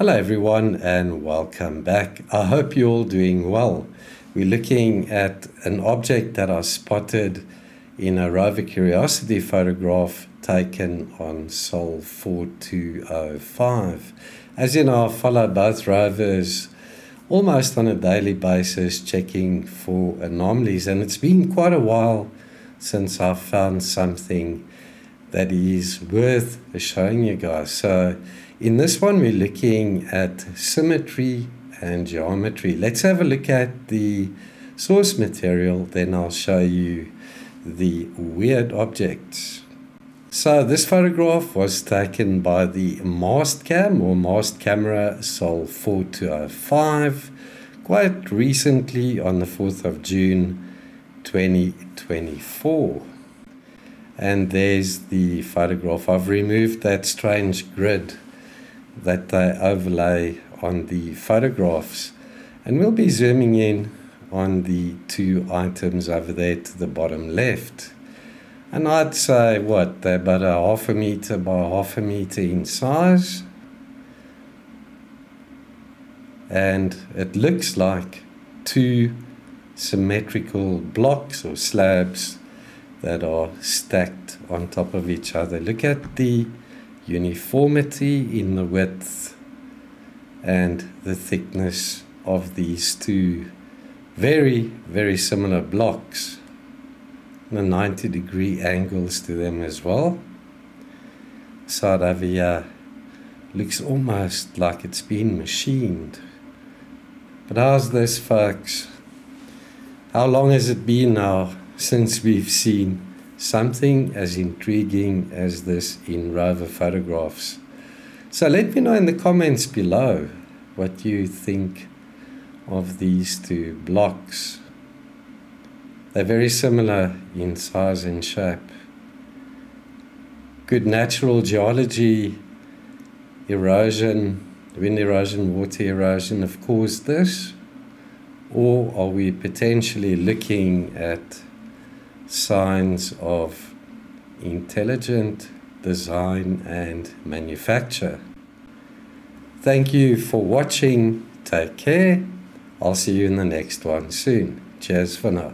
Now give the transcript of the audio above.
Hello, everyone, and welcome back. I hope you're all doing well. We're looking at an object that I spotted in a rover Curiosity photograph taken on Sol 4205. As you know, I follow both rovers almost on a daily basis, checking for anomalies, and it's been quite a while since I found something that is worth showing you guys. So, in this one, we're looking at symmetry and geometry. Let's have a look at the source material, then I'll show you the weird objects. So this photograph was taken by the Mastcam or Mast Camera Sol 4205 quite recently on the 4th of June 2024. And there's the photograph. I've removed that strange grid that they overlay on the photographs. And we'll be zooming in on the two items over there to the bottom left. And I'd say, what, they're about a half a meter by half a meter in size. And it looks like two symmetrical blocks or slabs that are stacked on top of each other. Look at the uniformity in the width and the thickness of these two very, very similar blocks. The 90 degree angles to them as well. Here looks almost like it's been machined. But how's this, folks? How long has it been now since we've seen something as intriguing as this in rover photographs. So let me know in the comments below what you think of these two blocks. They're very similar in size and shape. Good natural geology, erosion, wind erosion, water erosion have caused this? Or are we potentially looking at signs of intelligent design and manufacture. Thank you for watching. Take care. I'll see you in the next one soon. Cheers for now.